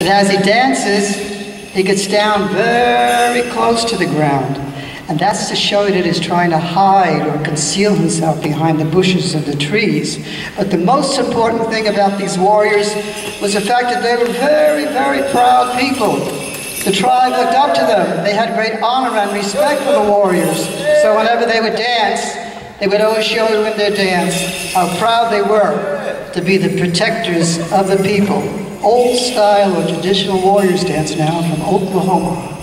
But as he dances, he gets down very close to the ground. And that's to show that he's trying to hide or conceal himself behind the bushes of the trees. But the most important thing about these warriors was the fact that they were very, very proud people. The tribe looked up to them. They had great honor and respect for the warriors. So whenever they would dance, they would always show in their dance how proud they were to be the protectors of the people. Old style or traditional warriors dance now from Oklahoma.